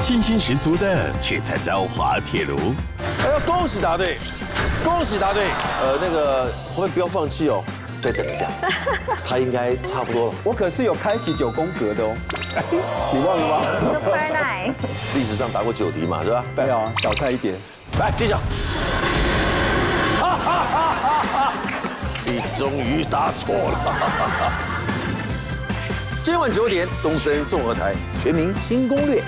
信心十足的却才在滑铁卢。哎呦，恭喜答对，恭喜答对。呃，那个会不要放弃哦，再等一下，他应该差不多了。我可是有开启九宫格的哦，你忘了吗？Super Nine，历史上答过九题嘛，是吧？没有啊，小菜一碟。来揭晓。你终于答错了。今晚九点，东森综合台《全民新攻略》。